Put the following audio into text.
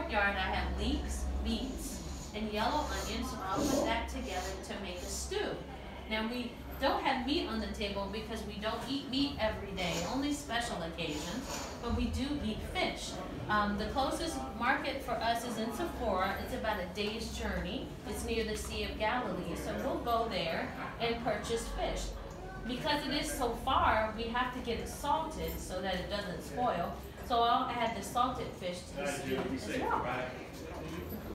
courtyard, I have leeks, beets, and yellow onions, so I'll put that together to make a stew. Now, we don't have meat on the table because we don't eat meat every day, only special occasions, but we do eat fish. Um, the closest market for us is in Sephora. It's about a day's journey. It's near the Sea of Galilee, so we'll go there and purchase fish. Because it is so far, we have to get it salted so that it doesn't spoil. So I'll add the salted fish to the stew as well.